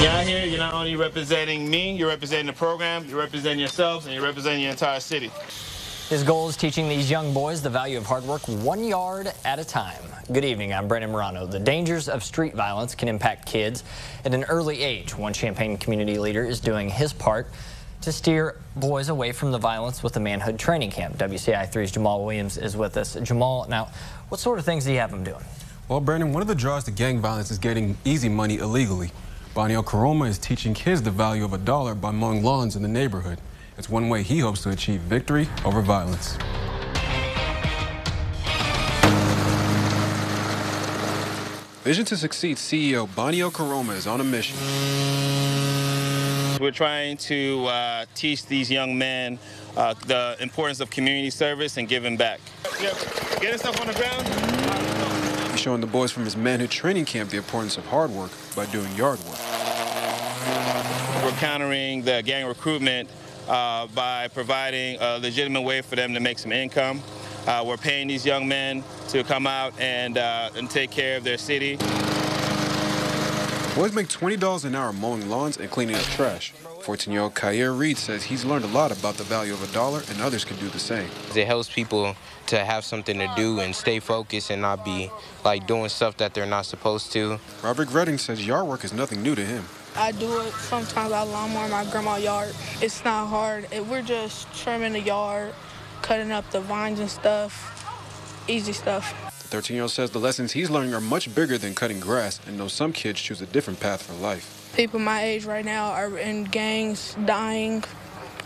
When you're out here, you're not only representing me, you're representing the program, you're representing yourselves, and you're representing your entire city. His goal is teaching these young boys the value of hard work one yard at a time. Good evening, I'm Brendan Morano. The dangers of street violence can impact kids at an early age. One Champaign community leader is doing his part to steer boys away from the violence with the Manhood Training Camp. WCIA 3's Jamal Williams is with us. Jamal, now, what sort of things do you have them doing? Well, Brandon, one of the draws to gang violence is getting easy money illegally. Banio Koroma is teaching kids the value of a dollar by mowing lawns in the neighborhood. It's one way he hopes to achieve victory over violence. Vision to Succeed CEO Banio Koroma is on a mission. We're trying to uh, teach these young men uh, the importance of community service and giving back. Yep. Getting stuff on the ground. Showing the boys from his manhood training camp the importance of hard work by doing yard work. We're countering the gang recruitment uh, by providing a legitimate way for them to make some income. Uh, we're paying these young men to come out and, uh, and take care of their city. Boys make $20 an hour mowing lawns and cleaning up trash. 14-year-old Kyer Reed says he's learned a lot about the value of a dollar and others can do the same. It helps people to have something to do and stay focused and not be like doing stuff that they're not supposed to. Robert Redding says yard work is nothing new to him. I do it sometimes I lawnmower my grandma's yard. It's not hard. We're just trimming the yard, cutting up the vines and stuff. Easy stuff. The 13-year-old says the lessons he's learning are much bigger than cutting grass and knows some kids choose a different path for life. People my age right now are in gangs, dying,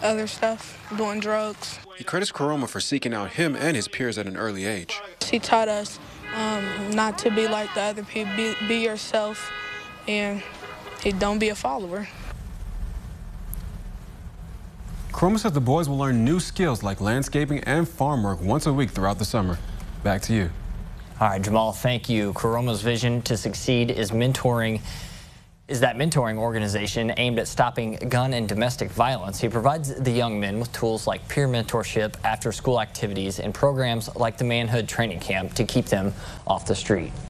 other stuff, doing drugs. He credits Koroma for seeking out him and his peers at an early age. He taught us um, not to be like the other people, be, be yourself, and don't be a follower. Koroma says the boys will learn new skills like landscaping and farm work once a week throughout the summer. Back to you. All right, Jamal, thank you. Koroma's vision to succeed is mentoring is that mentoring organization aimed at stopping gun and domestic violence. He provides the young men with tools like peer mentorship, after-school activities, and programs like the Manhood Training Camp to keep them off the street.